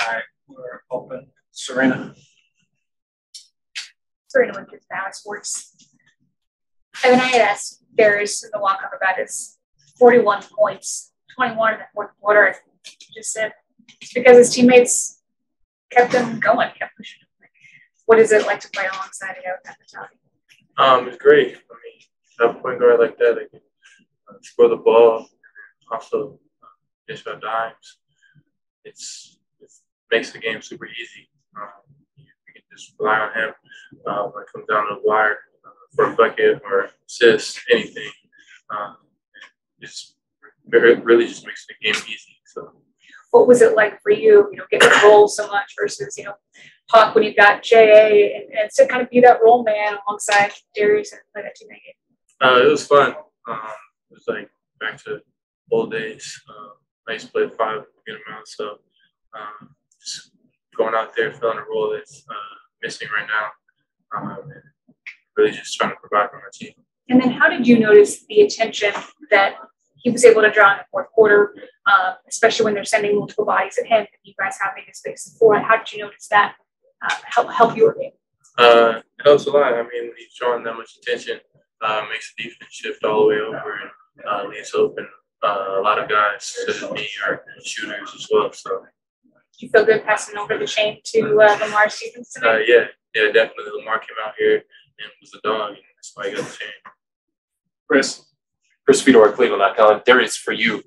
All right, we're open. Serena. Serena Winters, Bally Sports. Evan, I had asked Darius in the walk-up about his 41 points, 21 in the fourth quarter. He just said it's because his teammates kept him going, kept pushing him. What is it like to play alongside him at the time? Um, it's great. I mean, a point guard like that, I can uh, score the ball, also uh, dish out dimes. It's it makes the game super easy. Um, you, you, can just rely on him uh, when it comes down to the wire uh, for a bucket or assist, anything. Um, it's it really just makes the game easy. So, what was it like for you? You know, getting to roll so much versus you know, talk when you've got JA and, and to kind of be that role man alongside Darius and play that teammate game. Uh, it was fun. Um, it was like back to old days. Uh, I used to play five a good amount, so um, just going out there filling a role that's uh, missing right now, um, and really just trying to provide for my team. And then, how did you notice the attention that he was able to draw in the fourth quarter, uh, especially when they're sending multiple bodies at him and you guys having a space the floor? How did you notice that uh, help help your game? Uh, it helps a lot. I mean, he's drawing that much attention, uh, makes the defense shift all the way over and uh, leaves open uh, a lot of guys, such as me, are shooters as well. So. Do you feel good passing over the chain to uh, Lamar Stevens today? Uh, yeah, yeah, definitely. Lamar came out here and was a dog, and that's why he got the chain. Chris. Chris Fedor, Cleveland.com. There is for you.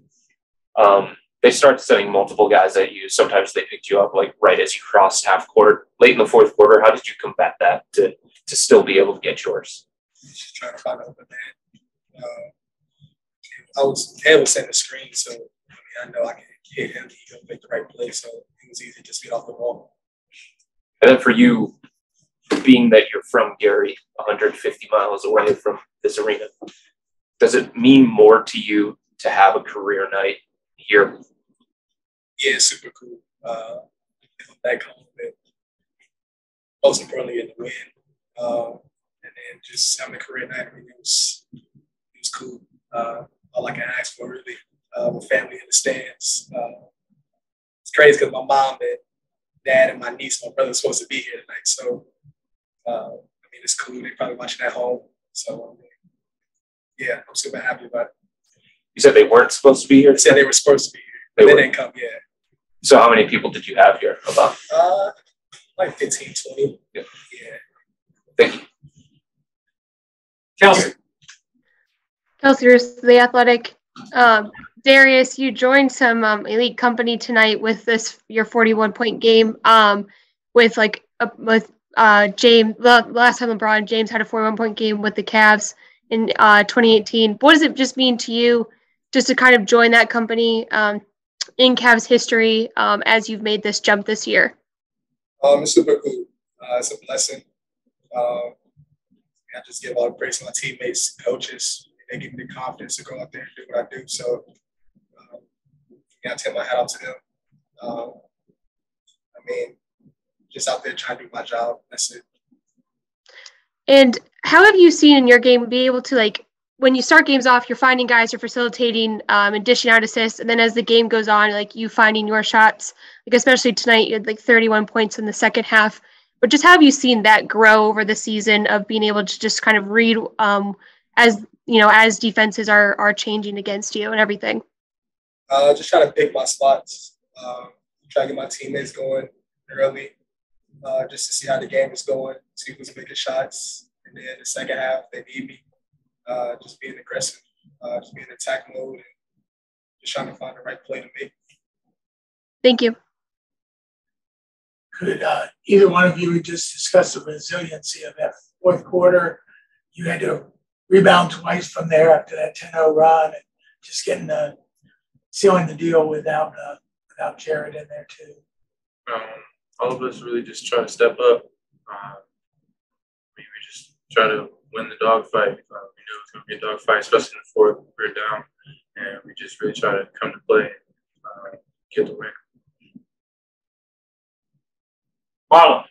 Um, they start sending multiple guys at you. Sometimes they picked you up like right as you crossed half court, late in the fourth quarter. How did you combat that to to still be able to get yours? Just trying to find out the man. Uh, I was able to set the screen, so I mean I know I can hit him. He gonna make the right play, so it was easy to just get off the ball. And then for you, being that you're from Gary, 150 miles away from this arena, does it mean more to you to have a career night here? Yeah, super cool. Uh, back home, and most importantly, in the win, uh, and then just having a career night. I mean, it was it was cool. Uh, all I can ask for, really. Uh, my family in the stands. Uh, it's crazy because my mom and dad and my niece, my brother, are supposed to be here tonight. So, uh, I mean, it's cool. They probably watching at home. So, yeah, I'm super happy about it. You said they weren't supposed to be here? They said they were supposed to be here, but they, they didn't come yet. So how many people did you have here about? Uh, like 15, 20. Yeah. yeah. Thank you. Kelsey. Kelsey the athletic. Um, Darius, you joined some um, elite company tonight with this your 41 point game um, with like with uh, James. Last time LeBron James had a 41 point game with the Cavs in uh, 2018. What does it just mean to you just to kind of join that company um, in Cavs history um, as you've made this jump this year? Um, it's super cool. Uh, it's a blessing. Um, I just give all the praise to my teammates, coaches. They give me the confidence to go out there and do what I do. So, yeah, I tip my hat off to them. Um, I mean, just out there trying to do my job. That's it. And how have you seen in your game be able to like when you start games off, you're finding guys, you're facilitating um, and dishing out assists, and then as the game goes on, like you finding your shots. Like especially tonight, you had like 31 points in the second half. But just have you seen that grow over the season of being able to just kind of read um, as you know as defenses are are changing against you and everything? Uh, just trying to pick my spots, uh, try to get my teammates going early, uh, just to see how the game is going, see who's making shots. And then the second half, they need me, uh, just being aggressive, uh, just being in attack mode, and just trying to find the right play to make. Thank you. Could uh, either one of you just discuss the resiliency of that fourth quarter? You had to rebound twice from there after that 10-0 run, and just getting the sealing the deal without uh, without Jarrett in there too. Um, all of us really just try to step up. Uh, we, we just try to win the dogfight. Uh, we knew it was going to be a dogfight, especially in the fourth. We are down, and we just really try to come to play and uh, get the win. Wow.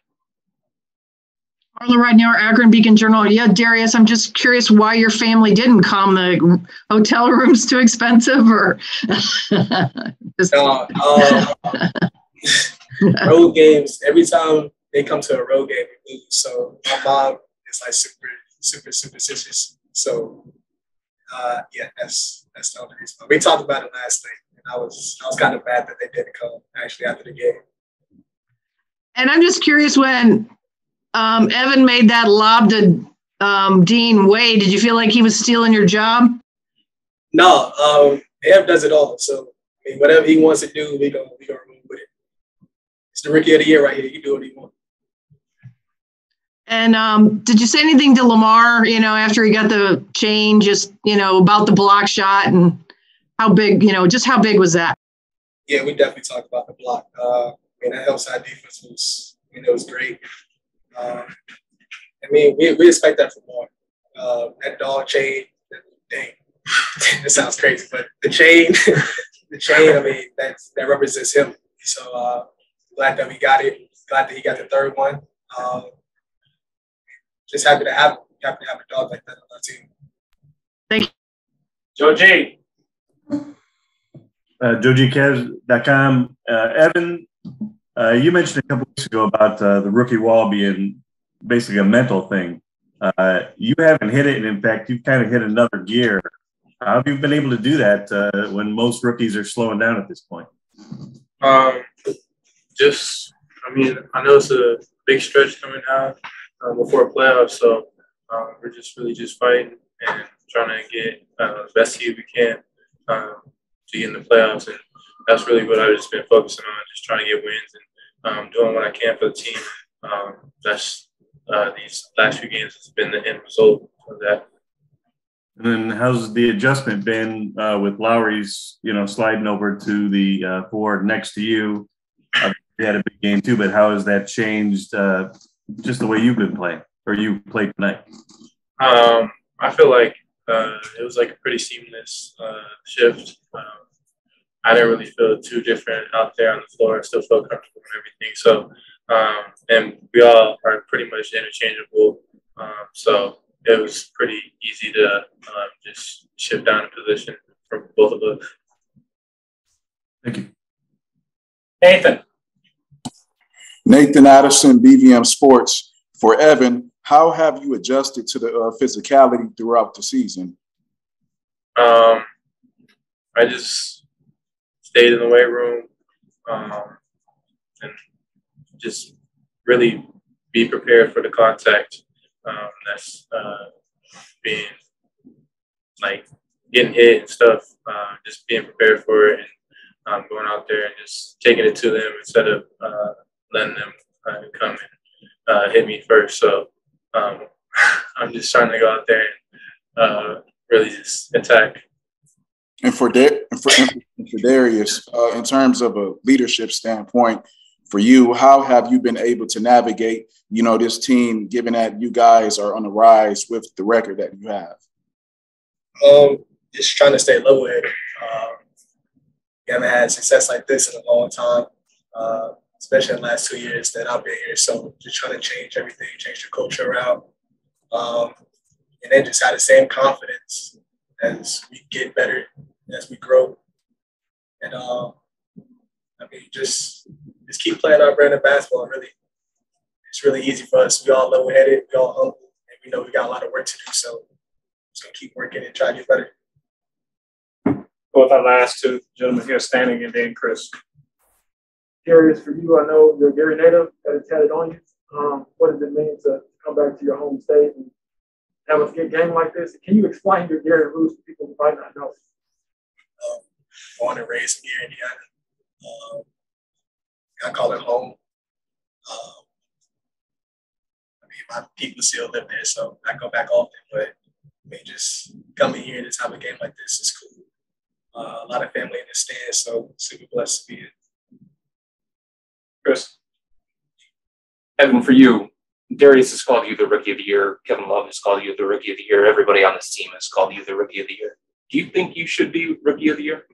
Marla Ridenour, Akron Beacon Journal. Yeah, Darius, I'm just curious why your family didn't come. The hotel room's too expensive, or just... no, uh, road games, every time they come to a road game, we lose. So my mom is like super, super superstitious. So uh, yeah, that's that's the only reason. We talked about it last night, and I was I was kind of mad that they didn't come actually after the game. And I'm just curious when um, Evan made that lob to um, Dean Wade, did you feel like he was stealing your job? No, um, Ev does it all. So I mean, whatever he wants to do, we go we gonna move with it. It's the rookie of the year right here. He do what he wants. And um, did you say anything to Lamar, you know, after he got the chain, just, you know, about the block shot and how big, you know, just how big was that? Yeah, we definitely talked about the block. Uh, I mean, that helps our defense was, I mean, it was great. Um, I mean, we, we expect that from more. Uh, that dog chain, dang, it sounds crazy, but the chain, the chain, I mean, that's, that represents him. So uh, glad that we got it. Glad that he got the third one. Um, just happy to have happy to have a dog like that on our team. Thank you. Joe G. Uh, JoeGCavs.com. Uh, Evan, uh, you mentioned a couple weeks ago about uh, the rookie wall being basically a mental thing. Uh, you haven't hit it, and in fact, you've kind of hit another gear. How have you been able to do that uh, when most rookies are slowing down at this point? Um, just, I mean, I know it's a big stretch coming out uh, before playoffs, so um, we're just really just fighting and trying to get uh, the best seed we can um, to get in the playoffs, and that's really what I've just been focusing on, just trying to get wins and um, doing what I can for the team. Um, that's uh, these last few games has been the end result of that. And then how's the adjustment been uh, with Lauri's, you know, sliding over to the uh, forward next to you? Uh, you had a big game too, but how has that changed uh, just the way you've been playing or you played tonight? Um, I feel like uh, it was like a pretty seamless uh, shift. Um, I didn't really feel too different out there on the floor. I still felt comfortable and everything. So, um, and we all are pretty much interchangeable. Um, so it was pretty easy to um, just shift down a position for both of us. Thank you. Nathan. Nathan Addison, BVM Sports. For Evan, how have you adjusted to the uh, physicality throughout the season? Um, I just stayed in the weight room um, and just really be prepared for the contact um, that's uh, being like getting hit and stuff. Uh, just being prepared for it and um, going out there and just taking it to them instead of uh, letting them uh, come and uh, hit me first. So um, I'm just trying to go out there and uh, really just attack. And for, and for, and for Darius, uh, in terms of a leadership standpoint, for you, how have you been able to navigate, you know, this team, given that you guys are on the rise with the record that you have? Um, just trying to stay level headed. Um, we haven't had success like this in a long time. Uh, especially in the last two years that I've been here. So just trying to change everything, change the culture around, um, and then just have the same confidence as we get better, as we grow, and um, I mean just just keep playing our brand of basketball. Really, it's really easy for us. We all level headed, we all humble, and we know we got a lot of work to do. So so keep working and try to get better. Both our last two gentlemen here standing, and then Chris curious for you. I know you're a Gary native that is tatted on you. Um, what does it mean to come back to your home state and have a good game like this? Can you explain your Gary roots to people who might not know? Born and raised in Gary, Indiana. Um, I call it home. Um, I mean, my people still live there, so I go back often. But I mean, just coming here to have a game like this is cool. Uh, a lot of family in the stands, so super blessed to be here. Chris. Evan, for you, Darius has called you the rookie of the year. Kevin Love has called you the rookie of the year. Everybody on this team has called you the rookie of the year. Do you think you should be rookie of the year?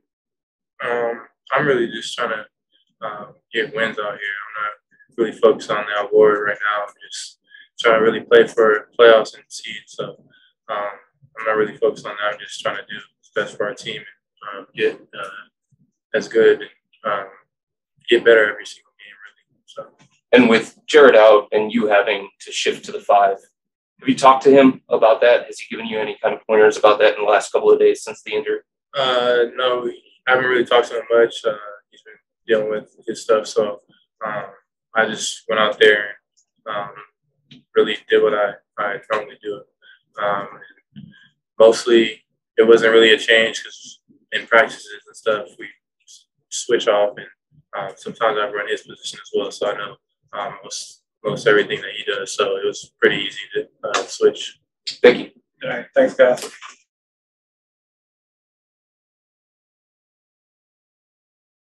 Um, I'm really just trying to um, get wins out here. I'm not really focused on the award right now. I'm just trying to really play for playoffs and seeds. So um, I'm not really focused on that. I'm just trying to do what's best for our team and um, get uh, as good and um, get better every single game, really. So. And with Jarrett out and you having to shift to the five, have you talked to him about that? Has he given you any kind of pointers about that in the last couple of days since the injury? Uh, no, I haven't really talked to him much. Uh, he's been dealing with his stuff, so um, I just went out there and um, really did what I, I normally do. Um, mostly, it wasn't really a change because in practices and stuff, we switch off, and um, sometimes I run his position as well, so I know um, most most everything that he does. So it was pretty easy to uh, switch. Thank you. All right, thanks, guys.